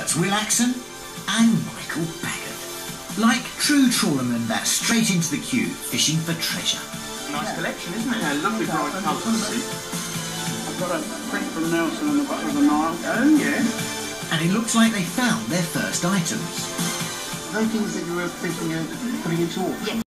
experts Will Axon and Michael Baggott. Like true trawlermen, they're straight into the queue, fishing for treasure. Nice collection, isn't it? Yeah, lovely bright colours. I've got a print from Nelson on the bottom of the Nile. Oh, yeah. And it looks like they found their first items. Those things that you were thinking of putting into auction?